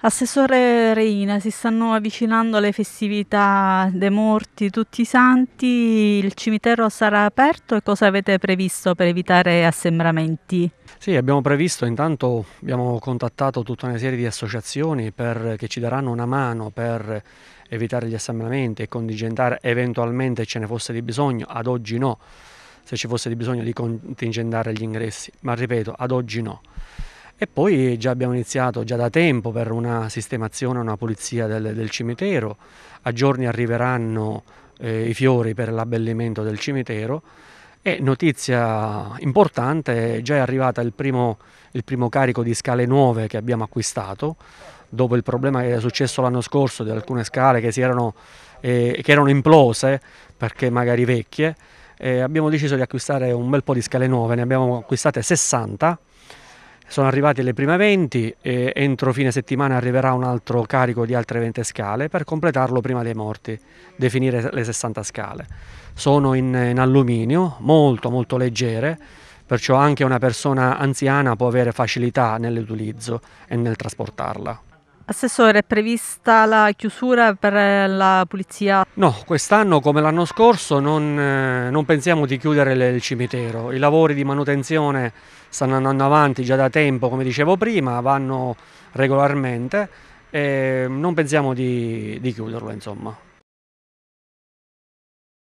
Assessore Reina, si stanno avvicinando le festività dei morti, tutti i santi, il cimitero sarà aperto e cosa avete previsto per evitare assembramenti? Sì, abbiamo previsto, intanto abbiamo contattato tutta una serie di associazioni per, che ci daranno una mano per evitare gli assembramenti e contingentare eventualmente ce ne fosse di bisogno, ad oggi no, se ci fosse di bisogno di contingentare gli ingressi, ma ripeto, ad oggi no. E poi già abbiamo iniziato già da tempo per una sistemazione, una pulizia del, del cimitero. A giorni arriveranno eh, i fiori per l'abbellimento del cimitero. E notizia importante, già è arrivato il primo, il primo carico di scale nuove che abbiamo acquistato, dopo il problema che è successo l'anno scorso di alcune scale che, erano, eh, che erano implose perché magari vecchie. Eh, abbiamo deciso di acquistare un bel po' di scale nuove, ne abbiamo acquistate 60 sono arrivati le prime 20 e entro fine settimana arriverà un altro carico di altre 20 scale per completarlo prima dei morti, definire le 60 scale. Sono in, in alluminio, molto molto leggere, perciò anche una persona anziana può avere facilità nell'utilizzo e nel trasportarla. Assessore, è prevista la chiusura per la pulizia? No, quest'anno come l'anno scorso non, eh, non pensiamo di chiudere il cimitero. I lavori di manutenzione stanno andando avanti già da tempo, come dicevo prima, vanno regolarmente e non pensiamo di, di chiuderlo insomma.